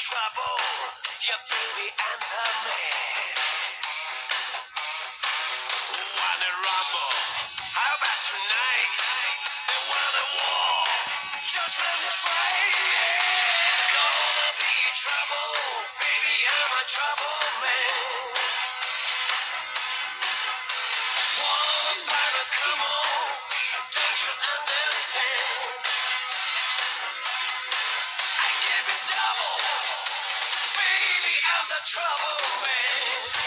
trouble, your baby and the man. Wanna rumble? How about tonight? They want a war. Just let me try. Gonna be trouble, baby. I'm a trouble man. Wanna come on? Don't you understand? Trouble man.